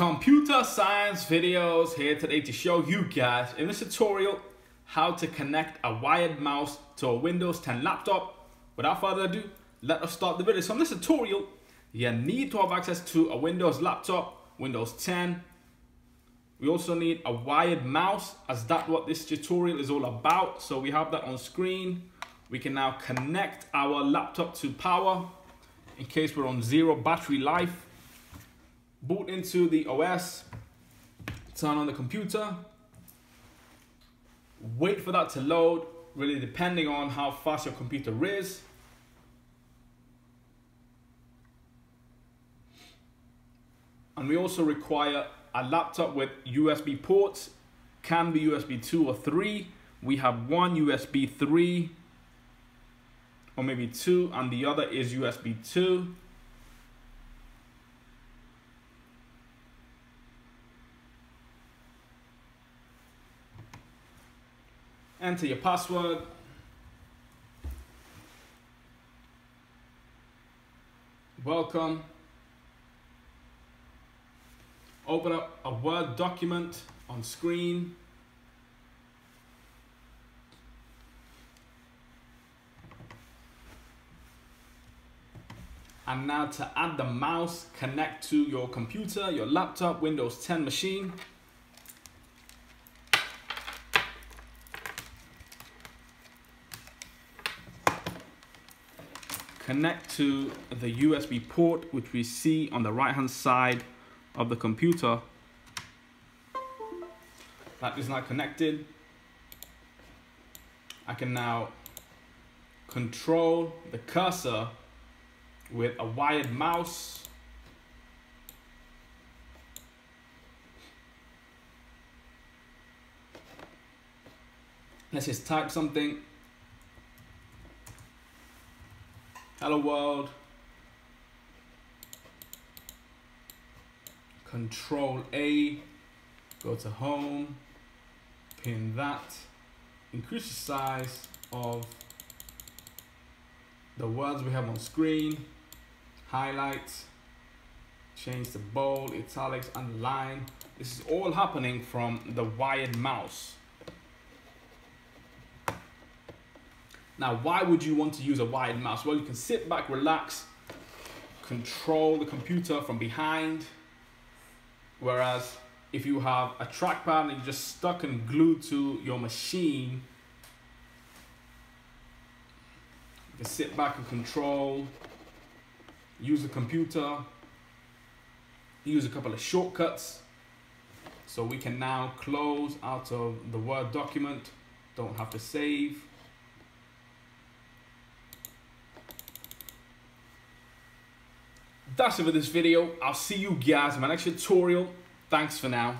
Computer science videos here today to show you guys in this tutorial how to connect a wired mouse to a Windows 10 laptop. Without further ado, let us start the video. So in this tutorial, you need to have access to a Windows laptop, Windows 10. We also need a wired mouse as that's what this tutorial is all about. So we have that on screen. We can now connect our laptop to power in case we're on zero battery life boot into the OS, turn on the computer, wait for that to load, really depending on how fast your computer is. And we also require a laptop with USB ports, can be USB 2 or 3. We have one USB 3 or maybe 2 and the other is USB 2. Enter your password. Welcome. Open up a Word document on screen. And now to add the mouse, connect to your computer, your laptop, Windows 10 machine. Connect to the USB port which we see on the right hand side of the computer. That is now connected. I can now control the cursor with a wired mouse. Let's just type something Hello world. Control A, go to home, pin that, increase the size of the words we have on screen, highlight, change the bold, italics, underline. This is all happening from the wired mouse. Now, why would you want to use a wired mouse? Well, you can sit back, relax, control the computer from behind. Whereas if you have a trackpad and you're just stuck and glued to your machine, you can sit back and control, use the computer, use a couple of shortcuts. So we can now close out of the Word document, don't have to save. That's it for this video. I'll see you guys in my next tutorial. Thanks for now.